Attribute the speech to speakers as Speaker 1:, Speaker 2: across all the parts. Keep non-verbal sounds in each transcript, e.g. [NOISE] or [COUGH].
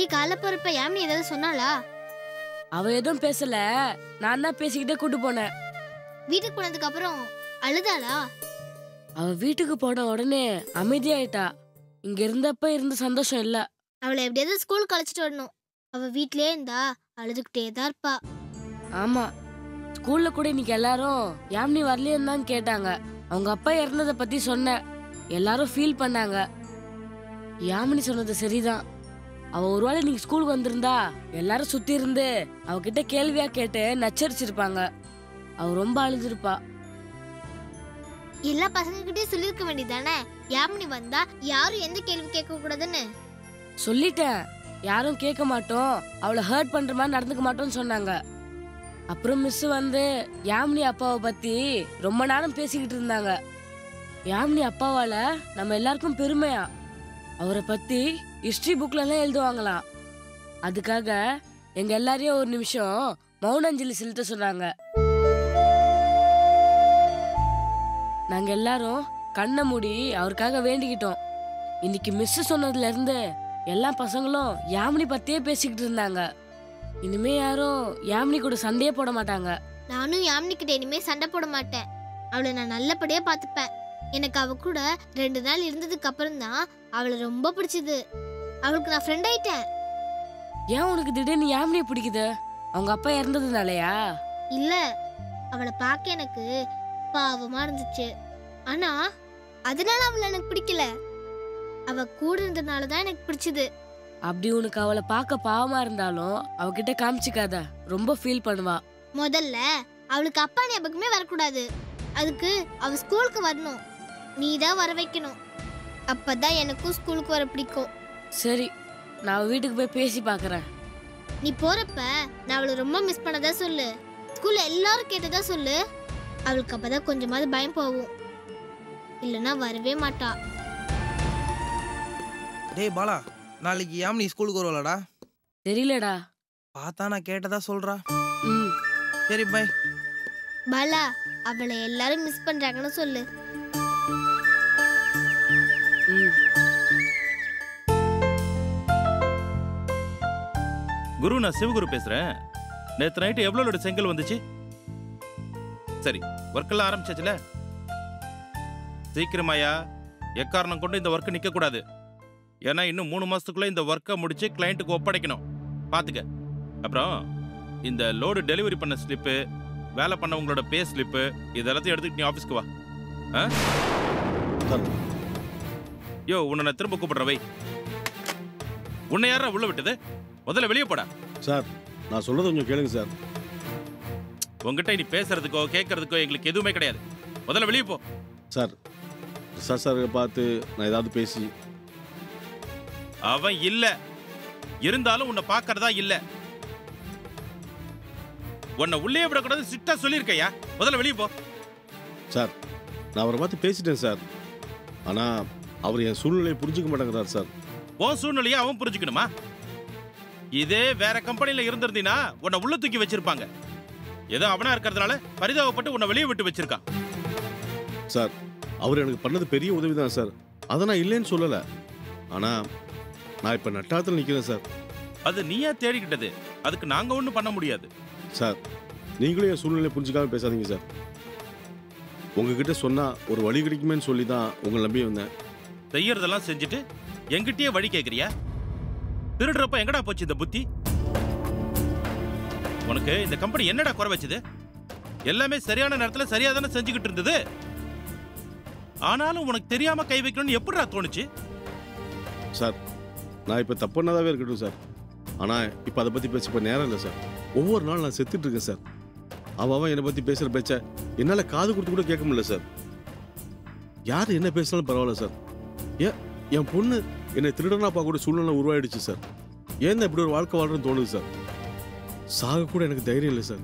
Speaker 1: நீ காலை போறப்ப யாமினி ஏதாவது சொன்னாளா?
Speaker 2: அவ எதுவும் பேசல. நான் தான் பேசிக்கிட்டே கூட்டு போனேன்.
Speaker 1: வீட்டுக்கு போனதுக்கு அப்புறம் அழுதாளா?
Speaker 2: அவ வீட்டுக்கு போன உடனே அமைதியாயிட்டா. இங்க இருந்தப்ப இருந்த சந்தோஷம் இல்ல.
Speaker 1: அவளை எப்படியாவது ஸ்கூலுக்கு அழைச்சிட்டு வரணும். அவ வீட்லயே இருந்தா அழுதுகிட்டே தான் இருப்பா.
Speaker 2: ஆமா. ஸ்கூல்ல கூட இன்னைக்கு எல்லாரும் யாமினி வரலையேன்னு தான் கேட்டாங்க. அவங்க அப்பா இறந்ததை பத்தி சொன்னேன். எல்லாரும் ஃபீல் பண்ணாங்க. யாமினி சொன்னது சரிதான். அவ ஒருவேளை இன்னைக்கு ஸ்கூலுக்கு வந்திருந்தா எல்லாரும் சுத்தி இருந்து அவகிட்ட கேள்வியா கேட்டு நச்சரிச்சிருப்பாங்க. அவ ரொம்ப அழுதுருப்பா.
Speaker 1: எல்லா பசங்க கிட்டயும் சொல்லிருக்க வேண்டியதானே யாமினி வந்தா யாரும் எந்த கேள்வி கேட்க கூடாதுன்னு
Speaker 2: சொல்லிட்டேன். யாரும் கேட்க மாட்டோம். அவளை ஹர்ட் பண்ற மாதிரி நடந்துக்க மாட்டோம்னு சொன்னாங்க. அப்புறம் மிஸ் வந்து யாமினி அப்பாவை பத்தி ரொம்ப நேரம் பேசிக்கிட்டு இருந்தாங்க. யாமினி அப்பாவால நம்ம எல்லாருக்கும் பெருமையா? அவரை பத்தி ஹிஸ்டரி புக்ல எல்லாம் எழுதுவாங்களாம் அதுக்காக எங்க எல்லாரையும் ஒரு நிமிஷம் மௌனாஞ்சலி செலுத்த சொன்னாங்க. நாங்க எல்லாரும் கண்ணை மூடி அவருக்காக வேண்டிக்கிட்டோம். இன்னைக்கு மிஸ் சொன்னதுல இருந்து எல்லா பசங்களும் யாமினி பத்தியே பேசிக்கிட்டு இருந்தாங்க. இனிமே யாரும் யாமினி கூட சண்டையே போட மாட்டாங்க.
Speaker 1: நானும் யாமினி கிட்ட இனிமே சண்டை போட மாட்டேன். அவளை நான் நல்லபடியா பாத்துப்பேன் எனக்கு அவ கூட ரெண்டு நாள் இருந்ததுக்கு அப்புறம் தான் அவளை ரொம்ப பிடிச்சது. அவளுக்கு நான் ஃப்ரெண்ட் ஆயிட்டேன்.
Speaker 2: ஏன் உனக்கு திடீர்னு யாமினியை பிடிக்குது? அவங்க அப்பா இறந்ததுனாலயா?
Speaker 1: இல்ல அவளை பார்க்க எனக்கு பாவமா இருந்துச்சு. ஆனா அதனால அவளை எனக்கு பிடிக்கல. அவ கூட இருந்ததுனால தான் எனக்கு பிடிச்சது.
Speaker 2: அப்படி உனக்கு அவளை பார்க்க பாவமா இருந்தாலும் அவகிட்ட காமிச்சிக்காத. ரொம்ப ஃபீல் பண்ணுவா.
Speaker 1: முதல்ல அவளுக்கு அப்பா ஞாபகமே வரக்கூடாது. அதுக்கு அவ ஸ்கூலுக்கு வரணும். நீ தான் வர வைக்கணும். அப்பதான் எனக்கும் ஸ்கூலுக்கு வர பிடிக்கும்.
Speaker 2: சரி நான் வீட்டுக்கு போய் பேசி பார்க்கறேன்.
Speaker 1: நீ போறப்ப நான் அவளை ரொம்ப மிஸ் பண்ணதா சொல்லு. ஸ்கூல்ல எல்லாரும் கேட்டதா சொல்லு. அவளுக்கு அப்பதான் கொஞ்சமாவது பயம் போகும். இல்லைன்னா வரவே மாட்டா.
Speaker 3: டேய் பாலா நாளைக்கு யாமினி ஸ்கூலுக்கு வருவாளடா
Speaker 2: தெரியலடா.
Speaker 3: பார்த்தா நான் கேட்டதா சொல்றா.
Speaker 2: ம்.
Speaker 3: சரி பை
Speaker 1: பாலா அவளை எல்லாரும் மிஸ் பண்றாங்கன்னு சொல்லு.
Speaker 4: குரு நான் சிவகுரு பேசுறேன். நேற்று நைட்டு எவ்வளோட செங்கல் வந்துச்சு? சரி ஒர்க்கெல்லாம் ஆரம்பிச்சாச்சுல? சீக்கிரமாயா எக்காரணம் கொண்டு இந்த ஒர்க்கு நிற்கக்கூடாது ஏன்னா இன்னும் மூணு மாதத்துக்குள்ளே இந்த ஒர்க்கை முடிச்சு கிளைண்ட்டுக்கு ஒப்படைக்கணும். பார்த்துக்க அப்புறம் இந்த லோடு டெலிவரி பண்ண ஸ்லிப்பு வேலை பண்ணவங்களோட பே ஸ்லிப்பு இதெல்லாத்தையும் எடுத்துக்கிட்டு நீ ஆஃபீஸ்க்கு வா. யோ உன்னை நான் திரும்ப கூப்பிடுறேன் வை. உன்னை யாரா உள்ள விட்டது? முதல்ல வெளியே போடா.
Speaker 5: சார் நான் சொல்றது கொஞ்சம் கேளுங்க சார்.
Speaker 4: உங்ககிட்ட நீ பேசுறதுக்கோ கேட்கறதுக்கோ எங்களுக்கு எதுவுமே கிடையாது. முதல்ல வெளியே போ.
Speaker 5: சார் சார் சார் பார்த்து நான் ஏதாவது பேசி
Speaker 4: அவன் இல்ல. இருந்தாலும் உன்னை பார்க்கறதா இல்ல. உன்னை உள்ளே விடக்கூடாது சிட்டா சொல்லியிருக்கையா முதல்ல வெளியே போ.
Speaker 5: சார் நான் அவரை பார்த்து பேசிட்டேன் சார். ஆனால் அவர் என் சூழ்நிலையை புரிஞ்சுக்க மாட்டேங்கிறார் சார்.
Speaker 4: உன் சூழ்நிலையை அவன் புரிஞ்சுக்கணுமா? இதே வேற கம்பெனில இருந்திருந்தீனா உன்னை உள்ள தூக்கி வச்சிருப்பாங்க. ஏதோ அவனா இருக்கிறதுனால பரிதாபப்பட்டு உன்னை வெளியே விட்டு வச்சிருக்கான்.
Speaker 5: சார் அவர் எனக்கு பண்ணது பெரிய உதவி தான் சார். அதை நான் இல்லைன்னு சொல்லலை. ஆனால் நான் இப்போ நட்டாத்தில் நிற்கிறேன் சார்.
Speaker 4: அது நீயா தேடிக்கிட்டது. அதுக்கு நாங்க ஒண்ணும் பண்ண முடியாது.
Speaker 5: சார் நீங்களும் என் சூழ்நிலையை புரிஞ்சுக்காம பேசாதீங்க சார். உங்ககிட்ட சொன்னால் ஒரு வழி கிடைக்குமேன்னு சொல்லி தான் உங்களை நம்பி வந்தேன்.
Speaker 4: செய்யறதெல்லாம் செஞ்சுட்டு எங்கிட்டயே வழி கேக்குறியா? திருடுறப்ப எங்கடா போச்சு இந்த புத்தி? உனக்கு இந்த கம்பெனி என்னடா குறை வச்சது? எல்லாமே சரியான நேரத்துல சரியா தானே செஞ்சுக்கிட்டு இருந்தது? ஆனாலும் உனக்கு தெரியாம கை வைக்கணும்னு எப்படிடா தோணுச்சு?
Speaker 5: சார் நான் இப்போ தப்புனதாகவே இருக்கட்டும் சார். ஆனால் இப்போ அதை பற்றி பேச இப்போ நேரம் இல்லை சார். ஒவ்வொரு நாள் நான் செத்துட்டு இருக்கேன் சார். அவன் அவன் என்னை பற்றி பேசுகிற பேச்ச என்னால் காது கொடுத்து கூட கேட்க முடியல சார். யார் என்ன பேசினாலும் பரவாயில்ல சார். ஏன் என் பொண்ணு என்னை திருடனா பார்க்கக்கூடிய சூழ்நிலை உருவாயிடுச்சு சார். ஏன் தான் இப்படி ஒரு வாழ்க்கை வாழ்றேன்னு தோணுது சார். சாக கூட எனக்கு தைரியம் இல்லை சார்.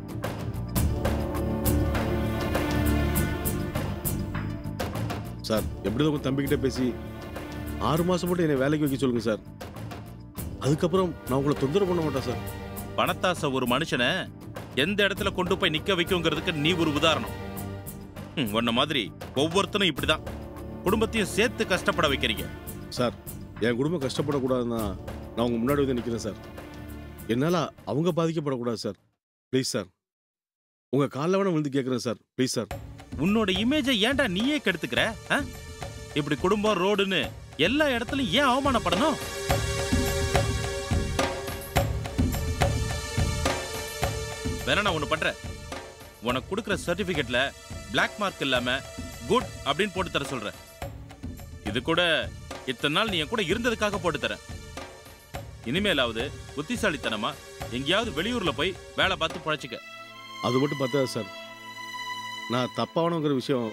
Speaker 5: சார் எப்படிதான் உங்கள் தம்பிக்கிட்ட பேசி ஆறு மாசம் மட்டும் என்னை வேலைக்கு வைக்க சொல்லுங்க சார். அதுக்கப்புறம் நான் உங்களை தொந்தரவு பண்ண மாட்டேன் சார்.
Speaker 4: பணத்தாசை ஒரு மனுஷனை எந்த இடத்துல கொண்டு போய் நிக்க வைக்குங்கிறதுக்கு நீ ஒரு உதாரணம். உன்ன மாதிரி ஒவ்வொருத்தனும் இப்படிதான். குடும்பத்தையும் சேர்த்து கஷ்டப்பட வைக்கிறீங்க.
Speaker 5: சார் என் குடும்பம் கஷ்டப்படக்கூடாதுன்னா நான் உங்க முன்னாடி வந்து நிற்கிறேன் சார். என்னால் அவங்க பாதிக்கப்படக்கூடாது சார். Please sir. உங்கள் காலில் வேணா விழுந்து கேட்குறேன் சார். Please sir.
Speaker 4: உன்னோட இமேஜை ஏன்டா நீயே கெடுத்துக்கிற? இப்படி குடும்பம் ரோடுன்னு எல்லா இடத்துலயும் ஏன் அவமானப்படணும்? வேணா நான் ஒன்று பண்ணுறேன் உனக்கு கொடுக்குற சர்டிஃபிகேட்டில் பிளாக் மார்க் இல்லாமல் குட் அப்படின்னு போட்டு தர சொல்கிறேன் இது கூட இத்தனை நாள் நீ என் கூட இருந்ததுக்காக போட்டு தரேன். இனிமேலாவது புத்திசாலித்தனமா எங்கேயாவது வெளியூர்ல போய் வேலை பார்த்து பழச்சிக்க.
Speaker 5: அது மட்டும் பார்த்தா சார். நான் தப்பானங்கிற விஷயம்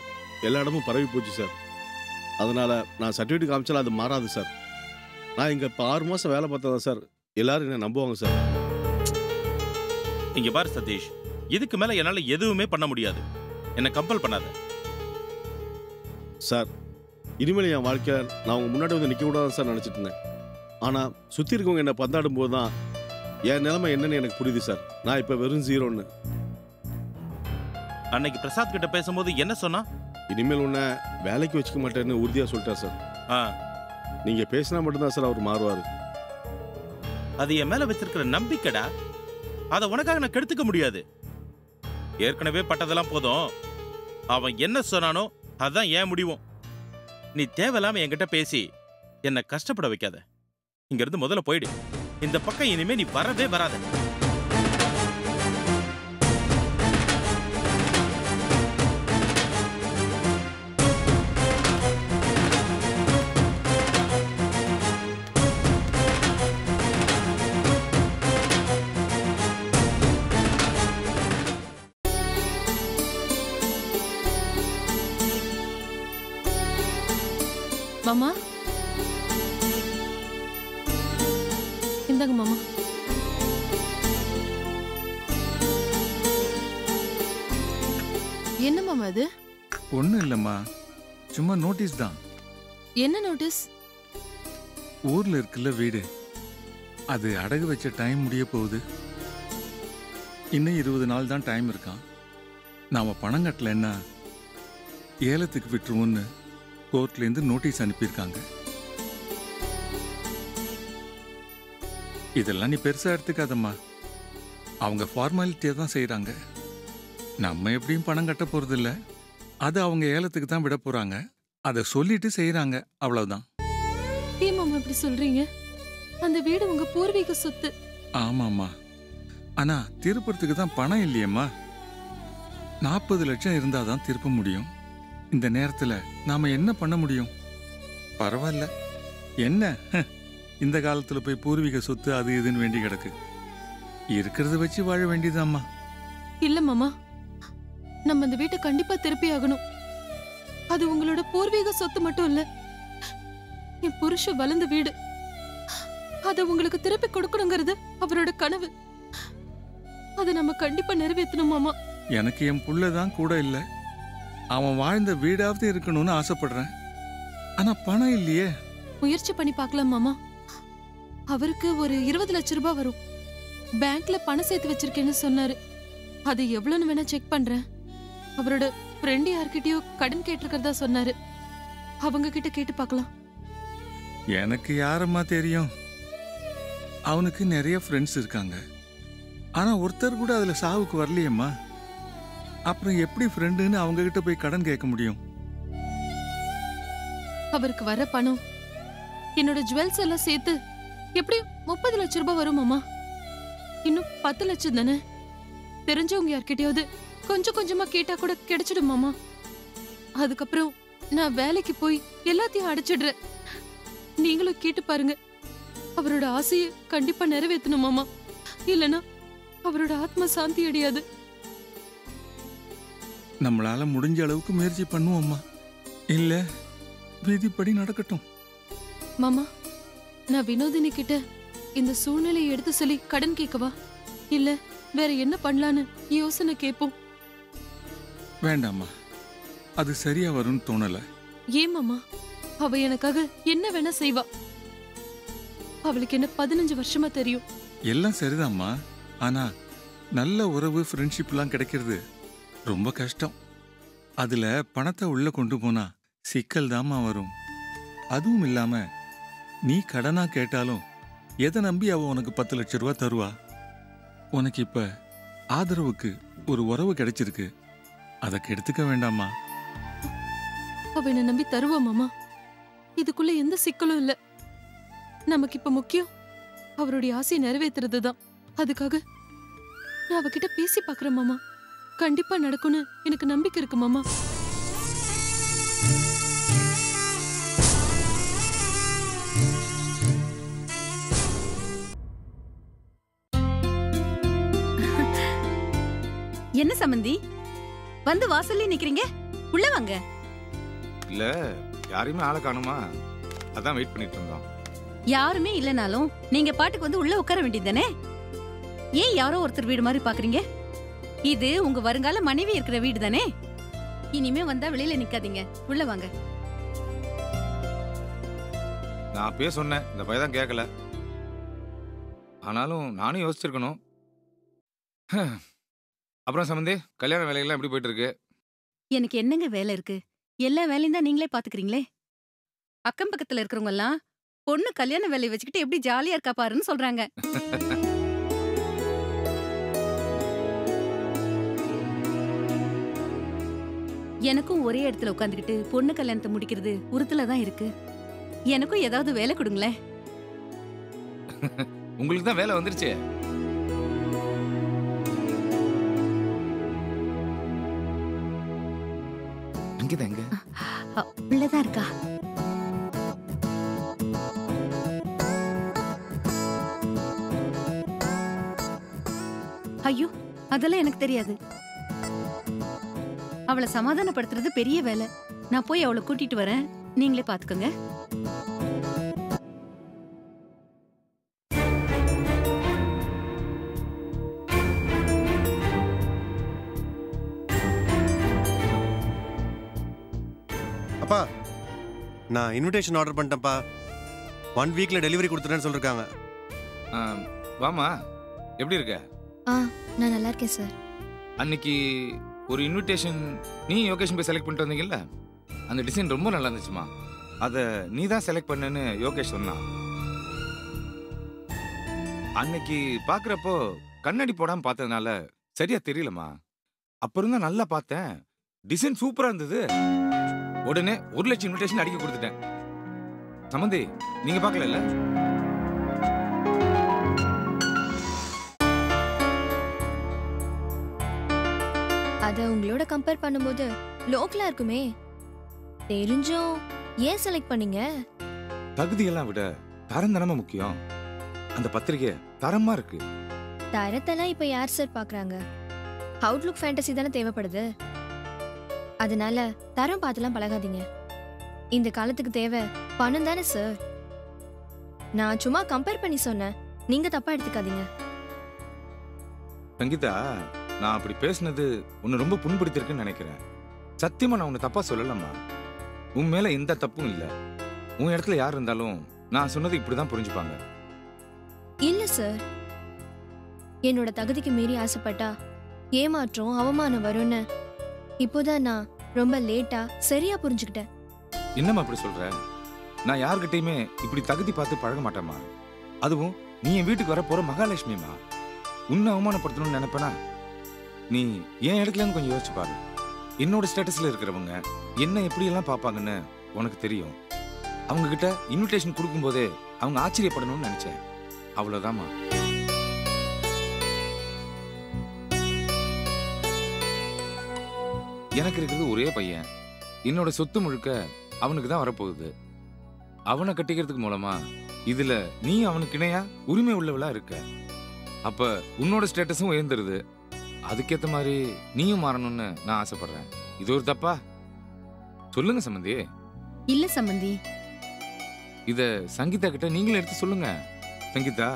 Speaker 5: எல்லா இடமும் பரவி போச்சு சார். அதனால் நான் சர்டிஃபிகேட் காமிச்சாலும் அது மாறாது சார். நான் இங்கே இப்போ ஆறு மாதம் வேலை பார்த்ததா சார். எல்லோரும் என்ன நம்புவாங்க சார்.
Speaker 4: இங்க பாரு சதீஷ். இதுக்கு மேல என்னால எதுவுமே பண்ண முடியாது. என்ன கம்பல் பண்ணாத.
Speaker 5: சார் இனிமேல் என் வாழ்க்கையில் நான் உங்க முன்னாடி வந்து நிற்க கூடாதுன்னு சார் நினச்சிட்டு இருந்தேன். ஆனால் சுற்றி இருக்கவங்க என்னை பந்தாடும் போது தான் என் நிலைமை என்னன்னு எனக்கு புரியுது சார். நான் இப்போ வெறும் ஜீரோன்னு
Speaker 4: அன்னைக்கு பிரசாத் கிட்ட பேசும்போது என்ன சொன்னா?
Speaker 5: இனிமேல் உன்னை வேலைக்கு வச்சுக்க மாட்டேன்னு உறுதியாக சொல்லிட்டார் சார்.
Speaker 4: ஆ,
Speaker 5: நீங்கள் பேசினா மட்டும்தான் சார் அவர் மாறுவார்.
Speaker 4: அது என் மேல வச்சிருக்கிற நம்பிக்கைடா. அதை உனக்காக நான் கெடுத்துக்க முடியாது. ஏற்கனவே பட்டதெல்லாம் போதும். அவன் என்ன சொன்னானோ அதுதான் ஏன் முடிவும். நீ தேவையில்லாம என்கிட்ட பேசி என்னை கஷ்டப்பட வைக்காத. இங்கிருந்து முதல்ல போயிடு. இந்த பக்கம் இனிமே நீ வரவே வராத.
Speaker 6: மாமா. இந்தாங்க மாமா. என்ன மாமா இது
Speaker 7: ஒன்றும் இல்லைம்மா. சும்மா நோட்டீஸ் தான்.
Speaker 6: என்ன நோட்டீஸ்
Speaker 7: ஊரில் இருக்குல்ல வீடு. அது அடகு வச்ச டைம் முடிய போகுது. இன்னும் இருபது நாள் தான் டைம் இருக்கான் நாம் பணம் கட்டலைன்னா ஏலத்துக்கு விட்டுருவோன்னு கோர்ட்லேருந்து நோட்டீஸ் அனுப்பியிருக்காங்க. இதெல்லாம் நீ பெருசாக எடுத்துக்காதம்மா. அவங்க ஃபார்மாலிட்டியை தான் செய்கிறாங்க நம்ம எப்படியும் பணம் கட்ட போகிறதில்ல அது அவங்க ஏலத்துக்கு தான் விட போகிறாங்க அதை சொல்லிட்டு செய்கிறாங்க அவ்வளவுதான்.
Speaker 6: ஏன் மாமா இப்படி சொல்றீங்க? அந்த வீடு உங்க பூர்வீக சொத்து.
Speaker 7: ஆமாம்மா. ஆனா திருப்பறதுக்கு தான் பணம் இல்லையேம்மா. நாற்பது லட்சம் இருந்தால் தான் திருப்ப முடியும். இந்த நேரத்தில் நாம என்ன பண்ண முடியும்? பரவாயில்ல. என்ன? ஹ, இந்த காலத்தில் போய் பூர்வீக சொத்து அது இதுன்னு வேண்டி கிடக்கு. இருக்கிறத வச்சு வாழ வேண்டியதாம்மா.
Speaker 6: இல்ல மாமா. நம்ம அந்த வீட்டை கண்டிப்பா திருப்பி ஆகணும். அது உங்களோட பூர்வீக சொத்து மட்டும் இல்ல. என் புருஷ வளர்ந்த வீடு. அத உங்களுக்கு திருப்பி கொடுக்கணுங்கிறது அவரோட கனவு. அதை நம்ம கண்டிப்பா நிறைவேற்றணும் மாமா.
Speaker 7: எனக்கு என் புள்ள தான் கூட இல்லை. அவன் வாழ்ந்த வீடாவது இருக்கணும்னு ஆசைப்படுறேன். ஆனா பணம் இல்லையே.
Speaker 6: முயற்சி பண்ணி பார்க்கலாம் மாமா. அவருக்கு ஒரு இருபது லட்சம் ரூபாய் வரும். பேங்க்ல பணம் சேர்த்து வச்சிருக்கேன்னு சொன்னாரு. அது எவ்வளவுன்னு வேணா செக் பண்றேன். அவரோட ஃப்ரெண்ட் யார்கிட்டயோ கடன் கேட்டிருக்கிறதா சொன்னாரு. அவங்க கிட்ட கேட்டு பார்க்கலாம்.
Speaker 7: எனக்கு யாரம்மா தெரியும்? அவனுக்கு நிறைய ஃப்ரெண்ட்ஸ் இருக்காங்க. ஆனா ஒருத்தர் கூட அதுல சாவுக்கு வரலையேம்மா. அப்புறம் எப்படி ஃப்ரெண்டுன்னு அவங்க கிட்ட போய் கடன் கேட்க முடியும்?
Speaker 6: அவருக்கு வர பணம் என்னோட ஜுவல்ஸ் எல்லாம் சேர்த்து எப்படியும் முப்பது லட்சம் ரூபாய் வரும் மாமா? இன்னும் பத்து லட்சம் தானே? தெரிஞ்சவங்க யார்கிட்டயாவது கொஞ்சம் கொஞ்சமா கேட்டா கூட கிடைச்சிடும் மாமா. அதுக்கப்புறம் நான் வேலைக்கு போய் எல்லாத்தையும் அடைச்சிடுறேன். நீங்களும் கேட்டு பாருங்க. அவரோட ஆசையை கண்டிப்பா நிறைவேற்றணும் மாமா. இல்லைன்னா அவரோட ஆத்மா சாந்தி அடையாது.
Speaker 7: நம்மளால முடிஞ்ச அளவுக்கு முயற்சி பண்ணுவோம்மா. இல்ல விதிப்படி நடக்கட்டும்.
Speaker 6: மாமா நான் வினோதினி கிட்ட இந்த சூழ்நிலையை எடுத்து சொல்லி கடன் கேட்கவா? இல்ல வேற என்ன பண்ணலான்னு யோசனை கேட்போம்.
Speaker 7: வேண்டாம்மா. அது சரியா வரும்னு தோணல.
Speaker 6: ஏன் மாமா? அவ எனக்காக என்ன வேணா செய்வா. அவளுக்கு என்ன பதினஞ்சு வருஷமா தெரியும்.
Speaker 7: எல்லாம் சரிதாம்மா. ஆனா நல்ல உறவு ஃப்ரெண்ட்ஷிப்லாம் கிடைக்கிறது ரொம்ப கஷ்டம். அதில் பணத்தை உள்ளே கொண்டு போனா சிக்கல் தாமா வரும். அதுவும் இல்லாமல் நீ கடனாக கேட்டாலும் எதை நம்பி அவள் உனக்கு பத்து லட்ச ரூபா தருவா? உனக்கு இப்போ ஆதரவுக்கு ஒரு உறவு கிடைச்சிருக்கு. அதை கெடுத்துக்க வேண்டாமா
Speaker 6: அவ என்ன நம்பி தருவா மாமா? இதுக்குள்ள எந்த சிக்கலும் இல்ல. நமக்கு இப்ப முக்கியம். அவருடைய ஆசையை நிறைவேத்துறது தான் அதுக்காக நான் அவகிட்ட பேசி பாக்குறேன் மாமா. கண்டிப்பா நடக்கும்னு எனக்கு நம்பிக்கை இருக்கு மாமா.
Speaker 8: என்ன சம்பந்தி? வந்து வாசல்ல நிக்கிறீங்க? உள்ள வாங்க.
Speaker 9: இல்ல யாரையுமே ஆளை காணுமா? அதான் வெயிட் பண்ணிட்டு இருந்தோம்.
Speaker 8: யாருமே இல்லனாலும் நீங்க பாட்டுக்கு வந்து உள்ள உட்கார வேண்டியதுதானே? ஏன் யாரோ ஒருத்தர் வீடு மாதிரி பாக்குறீங்க? இது உங்க வருங்கால மனைவி இருக்கிற வீடு தானே இனிமே வந்தா வெளியில நிக்காதீங்க. உள்ள வாங்க.
Speaker 9: நான் அப்பயே சொன்னேன் இந்த பையன் தான் கேட்கல ஆனாலும் நானும் யோசிச்சிருக்கணும். அப்புறம் சம்பந்தி கல்யாண வேலைகள்லாம் எப்படி போயிட்டு இருக்கு
Speaker 8: எனக்கு என்னங்க வேலை இருக்கு? எல்லா வேலையும் தான் நீங்களே பாத்துக்கிறீங்களே? அக்கம் பக்கத்துல இருக்கிறவங்க எல்லாம் பொண்ணு கல்யாண வேலையை வச்சுக்கிட்டு எப்படி ஜாலியா இருக்கா பாருன்னு சொல்றாங்க. [LAUGHS] எனக்கும் ஒரே இடத்துல உட்காந்துக்கிட்டு பொண்ணு கல்யாணத்தை முடிக்கிறது உறுத்துல தான் இருக்கு. எனக்கும் ஏதாவது வேலை கொடுங்களேன். [LAUGHS]
Speaker 9: உங்களுக்கு தான் வேலை வந்துருச்சு. அங்கதான் எங்க?
Speaker 8: உள்ளதான் இருக்கா? ஐயோ அதெல்லாம் எனக்கு தெரியாது. அவளை சமாதானப்படுத்துறது பெரிய வேலை. நான் போய் அவளை கூட்டிட்டு வரேன். நீங்களே பாத்துக்கோங்க.
Speaker 10: அப்பா நான் இன்விடேஷன் ஆர்டர் பண்ணிட்டேன்ப்பா. ஒன் வீக்ல டெலிவரி கொடுத்துட்டேன்னு சொல்லிருக்காங்க.
Speaker 9: வாமா எப்படி இருக்க?
Speaker 1: ஆ நான் நல்லா இருக்கேன் சார்.
Speaker 9: அன்னைக்கு ஒரு இன்விடேஷன் நீ யோகேஷன் போய் செலக்ட் பண்ணிட்டு வந்தீங்கல்ல? அந்த டிசைன் ரொம்ப நல்லா இருந்துச்சுமா. அதை நீ தான் செலக்ட் பண்ணுன்னு யோகேஷ் சொன்னான். அன்னைக்கு பார்க்குறப்போ கண்ணாடி போடாம பார்த்ததுனால சரியா தெரியலம்மா. அப்புறம் தான் நல்லா பார்த்தேன். டிசைன் சூப்பராக இருந்தது. உடனே ஒரு லட்சம் இன்விடேஷன் அடிக்க கொடுத்துட்டேன். சமந்தி நீங்கள் பார்க்கல
Speaker 11: அதை உங்களோட கம்பேர் பண்ணும்போது லோக்கலா இருக்குமே. தெரிஞ்சும் ஏன் செலக்ட் பண்ணீங்க?
Speaker 9: தகுதியெல்லாம் விட தரம் தானமா முக்கியம். அந்த பத்திரிக்கை தரமா இருக்கு.
Speaker 11: தரத்தெல்லாம் இப்ப யார் சார் பாக்குறாங்க? அவுட்லுக் ஃபேண்டசி தானே தேவைப்படுது. அதனால தரம் பார்த்துலாம் பழகாதீங்க. இந்த காலத்துக்கு தேவை பணம் தானே சார் நான் சும்மா கம்பேர் பண்ணி சொன்னேன். நீங்க தப்பா எடுத்துக்காதீங்க.
Speaker 9: சங்கீதா நான் அப்படி பேசுனது உன்னை ரொம்ப புண்படுத்திருக்குன்னு நினைக்கிறேன். சத்தியமா நான் உன்னை தப்பா சொல்லலம்மா. உன் மேல எந்த தப்பும் இல்ல. உன் இடத்துல யார் இருந்தாலும் நான் சொன்னது இப்படிதான் புரிஞ்சுப்பாங்க.
Speaker 11: இல்ல சார். என்னோட தகுதிக்கு மீறி ஆசைப்பட்டா ஏமாற்றம் அவமானம் வரும்னு இப்போதான் நான் ரொம்ப லேட்டா சரியா புரிஞ்சுக்கிட்டேன்.
Speaker 9: என்னம்மா அப்படி சொல்ற? நான் யார்கிட்டயுமே இப்படி தகுதி பார்த்து பழக மாட்டேம்மா. அதுவும் நீ என் வீட்டுக்கு வர போற மகாலட்சுமிமா உன்னை அவமானப்படுத்தணும்னு நினைப்பனா? நீ என் இடத்துல இருந்து கொஞ்சம் யோசிச்சு பாரு. என்னோட ஸ்டேட்டஸ்ல இருக்கிறவங்க என்ன எப்படி எல்லாம் பார்ப்பாங்கன்னு உனக்கு தெரியும். அவங்க கிட்ட இன்விடேஷன் கொடுக்கும்போதே அவங்க ஆச்சரியப்படணும்னு நினைச்சேன். அவ்வளவுதாம்மா. எனக்கு இருக்கிறது ஒரே பையன். என்னோட சொத்து முழுக்க அவனுக்கு தான் வரப்போகுது. அவனை கட்டிக்கிறதுக்கு மூலமா இதுல நீ அவனுக்கு இணையா உரிமை உள்ளவளா இருக்க. அப்ப உன்னோட ஸ்டேட்டஸும் உயர்ந்துருது. அதுக்கேத்த மாதிரி நீயும் மாறணும்னு நான் ஆசைப்படுறேன். இது ஒரு தப்பா? சொல்லுங்க சம்பந்தி.
Speaker 8: இல்ல சம்பந்தி.
Speaker 9: இத சங்கீதா கிட்ட நீங்களே எடுத்து சொல்லுங்க. சங்கீதா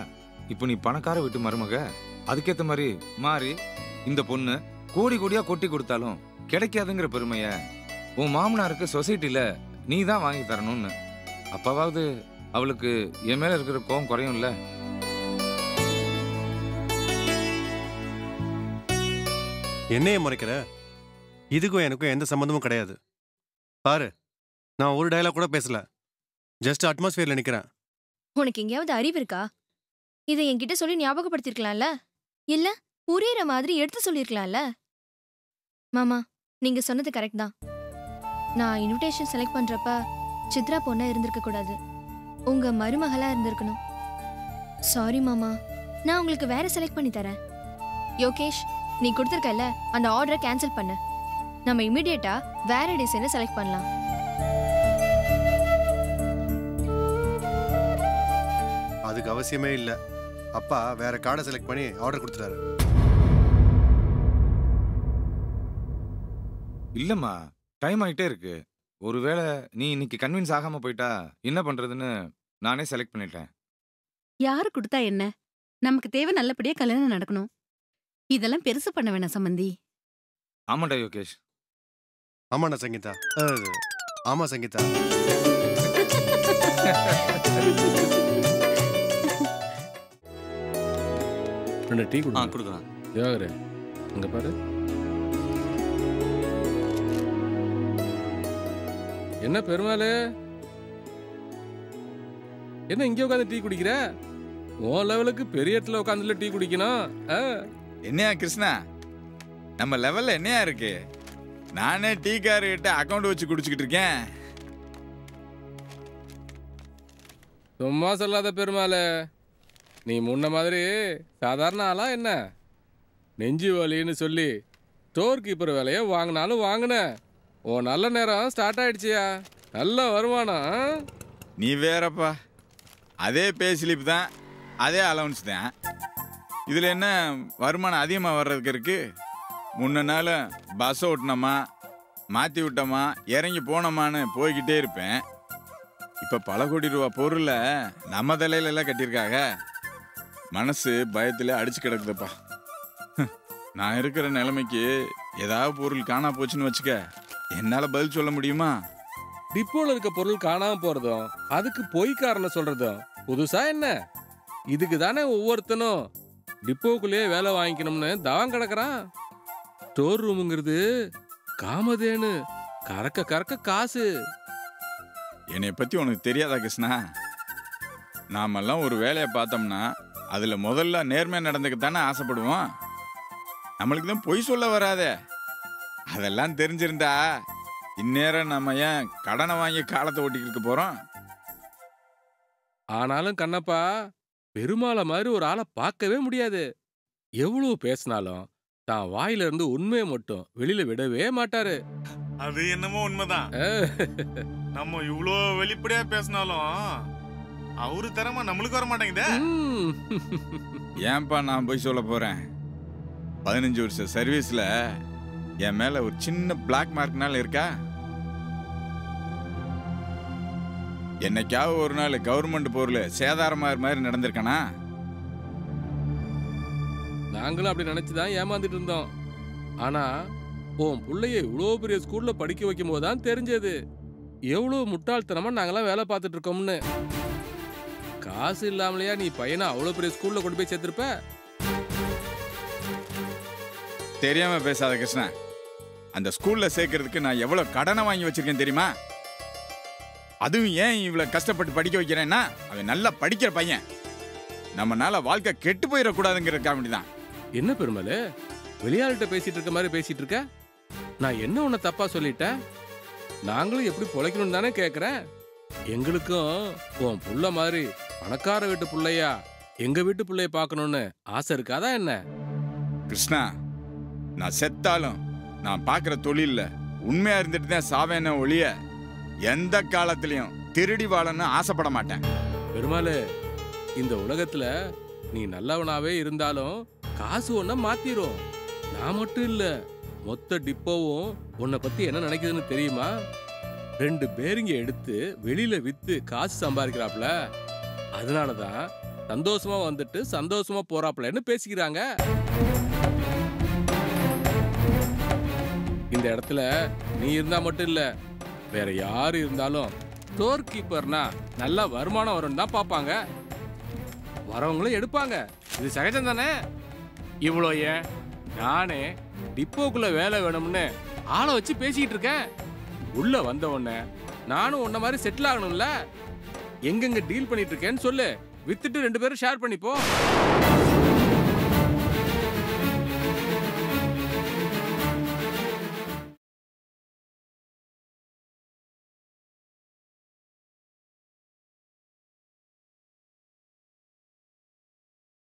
Speaker 9: இப்போ நீ பணக்கார வீட்டு மருமக அதுக்கேத்த மாதிரி மாறி இந்த பொண்ணு கோடி கோடியா கொட்டி கொடுத்தாலும் கிடைக்காதுங்கிற பெருமைய உன் மாமனாருக்கு சொசைட்டில நீ தான் வாங்கி தரணும்னு. அப்பவாவது அவளுக்கு என் மேல இருக்கிற கோவம் குறையும்ல?
Speaker 10: என்னையே முறைக்கிற? இதுக்கும் எனக்கும் எந்த சம்மந்தமும் கிடையாது. பாரு நான் ஒரு டைலாக் கூட பேசல. ஜஸ்ட் அட்மாஸ்பியர்ல நிக்கிறேன்.
Speaker 11: உனக்கு எங்கேயாவது அறிவு இருக்கா? இதை என்கிட்ட சொல்லி ஞாபகப்படுத்திருக்கலாம்ல? இல்ல புரியுற மாதிரி எடுத்து சொல்லியிருக்கலாம்ல மாமா நீங்க சொன்னது கரெக்ட் தான். நான் இன்விடேஷன் செலக்ட் பண்றப்ப சித்ரா பொண்ணா இருந்திருக்க கூடாது. உங்க மருமகளா இருந்திருக்கணும். சாரி மாமா நான் உங்களுக்கு வேற செலக்ட் பண்ணி தரேன். யோகேஷ் நீ கொடுத்துருக்கல அந்த ஆர்டரை கேன்சல் பண்ணு. நம்ம இமிடியேட்டா வேற டிசைனை செலக்ட் பண்ணலாம்.
Speaker 10: அதுக்கு அவசியமே இல்லை. அப்பா வேற கார்டை செலக்ட் பண்ணி ஆர்டர் கொடுத்துட்டாரு.
Speaker 9: இல்லம்மா டைம் ஆயிட்டே இருக்கு. ஒருவேளை நீ இன்னைக்கு கன்வின்ஸ் ஆகாம போயிட்டா என்ன பண்றதுன்னு நானே செலக்ட் பண்ணிட்டேன்.
Speaker 8: யாரு கொடுத்தா என்ன? நமக்கு தேவை நல்லபடியா கல்யாணம் நடக்கணும். இதெல்லாம் பெருசு பண்ண வேணாம் சம்பந்தி.
Speaker 9: ஆமாண்டா யோகேஷ்.
Speaker 10: ஆமாண்ணா சங்கீதா. ஆமா சங்கீதா.
Speaker 12: ரெண்டு டீ
Speaker 13: ஆ
Speaker 12: கொடுங்க
Speaker 13: கொடுக்குறேன்
Speaker 12: திவாகர் அங்க பாரு. என்ன பெருமாளு? என்ன இங்க உட்காந்து டீ குடிக்கிற? உன் லெவலுக்கு பெரிய இடத்துல உட்காந்துல டீ குடிக்கணும் ஆ?
Speaker 14: என்னையா கிருஷ்ணா? நம்ம லெவல்ல என்னையா இருக்கு? நானே டீ கிட்ட அக்கவுண்ட் வச்சு குடிச்சுக்கிட்டு இருக்கேன்.
Speaker 12: சும்மா சொல்லாத பெருமாளு. நீ முன்ன மாதிரி சாதாரண ஆளா என்ன? நெஞ்சு வலின்னு சொல்லி ஸ்டோர் கீப்பர் வேலையை வாங்கினாலும் வாங்கின. உன் நல்ல நேரம் ஸ்டார்ட் ஆயிடுச்சியா? நல்ல வருமானம்?
Speaker 14: நீ வேறப்பா. அதே பே ஸ்லிப் தான் அதே அலவன்ஸ் தான். இதில் என்ன வருமானம் அதிகமாக வர்றதுக்கு இருக்குது முன்ன நாள் பஸ் ஓட்டினோமா? மாற்றி விட்டோமா? இறங்கி போனோமான்னு போய்கிட்டே இருப்பேன். இப்போ பல கோடி ரூபா பொருளை நம்ம தலையிலெல்லாம் கட்டியிருக்காக? கட்டியிருக்காங்க மனசு பயத்தில் அடிச்சு கிடக்குதுப்பா. நான் இருக்கிற நிலைமைக்கு ஏதாவது பொருள் காணா போச்சுன்னு வச்சுக்க என்னால் பதில் சொல்ல முடியுமா?
Speaker 12: டிப்போல இருக்க பொருள் காணாம போறதும் அதுக்கு பொய் காரணம் சொல்றதும் புதுசா என்ன? இதுக்கு தானே ஒவ்வொருத்தனும் டிப்போக்குள்ளேயே வேலை வாங்கிக்கணும்னு தவம் கிடக்குறான். ஸ்டோர் ரூமுங்கிறது காமதேனு. கறக்க கறக்க காசு.
Speaker 14: என்னை பற்றி உனக்கு தெரியாதா கிருஷ்ணா? நாமெல்லாம் ஒரு வேலையை பார்த்தோம்னா அதில் முதல்ல நேர்மையாக நடந்துக்கத்தானே ஆசைப்படுவோம். நம்மளுக்கு தான் பொய் சொல்ல வராதே. அதெல்லாம் தெரிஞ்சிருந்தா இந்நேரம் நம்ம ஏன் கடனை வாங்கி காலத்தை ஓட்டிக்கிட்டு போகிறோம்
Speaker 12: ஆனாலும் கண்ணப்பா பெருமாளை மாதிரி ஒரு ஆளை பார்க்கவே முடியாது. எவ்வளவு பேசினாலும் தான் வாயில இருந்து உண்மையை மட்டும் வெளியில விடவே மாட்டாரு.
Speaker 15: அது என்னமோ உண்மைதான். நம்ம இவ்ளோ வெளிப்படையா பேசினாலும் அவரு திறமை நம்மளுக்கு வர மாட்டேங்குதே
Speaker 14: ஏன்பா நான் போய் சொல்ல போகிறேன் பதினஞ்சு வருஷம் சர்வீஸில் என் மேலே ஒரு சின்ன பிளாக் மார்க்னால இருக்கா? என்னைக்காவது ஒரு நாள் கவர்மெண்ட் பொருள் சேதாரமாக மாதிரி நடந்திருக்கானா?
Speaker 12: நாங்களும் அப்படி நினைச்சுதான் ஏமாந்துட்டு இருந்தோம். ஆனா உன் புள்ளைய இவ்வளோ பெரிய ஸ்கூல்ல படிக்க வைக்கும் போது தான் தெரிஞ்சது. எவ்வளோ முட்டாள்தனமா நாங்கெல்லாம் வேலை பார்த்துட்டு இருக்கோம்னு. காசு இல்லாமலையா நீ பையனை அவ்வளோ பெரிய ஸ்கூல்ல கொண்டு போய் சேர்த்திருப்ப?
Speaker 14: தெரியாம பேசாத கிருஷ்ணா. அந்த ஸ்கூல்ல சேர்க்கறதுக்கு நான் எவ்வளவு கடனை வாங்கி வச்சிருக்கேன் தெரியுமா? அதுவும் ஏன் இவ்வளவு கஷ்டப்பட்டு படிக்க வைக்கிறேன்னா அவன் நல்லா படிக்கிற பையன். நம்மனால வாழ்க்கை கெட்டு போயிடக்கூடாதுங்கிறதுக்காக வேண்டிதான்
Speaker 12: என்ன பெருமாள்? வெளியாள்கிட்ட பேசிட்டு இருக்க மாதிரி பேசிட்டு இருக்க? நான் என்ன உன்னை தப்பா சொல்லிட்டேன்? நாங்களும் எப்படி பொழைக்கணும் தானே கேக்குறேன்? எங்களுக்கும் உன் புள்ள மாதிரி பணக்கார வீட்டு புள்ளையா எங்க வீட்டு புள்ளைய பார்க்கணும்னு ஆசை இருக்காதா என்ன?
Speaker 14: கிருஷ்ணா நான் செத்தாலும் நான் பார்க்குற தொழில்ல உண்மையா இருந்துட்டு தான் சாவேன ஒழிய எந்த காலத்திலையும் திருடி வாழன்னு ஆசைப்பட மாட்டேன்.
Speaker 12: பெருமாள் இந்த உலகத்துல நீ நல்லவனாவே இருந்தாலும் காசு ஒன்ன மாத்திரும். நான் மட்டும் இல்ல மொத்த டிப்போவும் உன்னை பத்தி என்ன நினைக்குதுன்னு தெரியுமா? ரெண்டு பேருங்க எடுத்து வெளியில வித்து காசு சம்பாதிக்கிறாப்ல அதனாலதான் சந்தோஷமா வந்துட்டு சந்தோஷமா போறாப்லன்னு பேசிக்கிறாங்க. இந்த இடத்துல நீ இருந்தா மட்டும் இல்லை வேற யார் இருந்தாலும் ஸ்டோர் கீப்பர்னா நல்ல வருமானம் வரும்னு தான் பார்ப்பாங்க. வரவங்களும் எடுப்பாங்க. இது சகஜம் தானே? இவ்வளோ ஏன்? நானே டிப்போக்குள்ள வேலை வேணும்னு ஆளை வச்சு பேசிக்கிட்டு இருக்கேன். உள்ள வந்த உடனே நானும் உன்ன மாதிரி செட்டில் ஆகணும்ல? எங்கெங்க டீல் பண்ணிட்டு இருக்கேன்னு சொல்லு. வித்துட்டு ரெண்டு பேரும் ஷேர் பண்ணிப்போம்.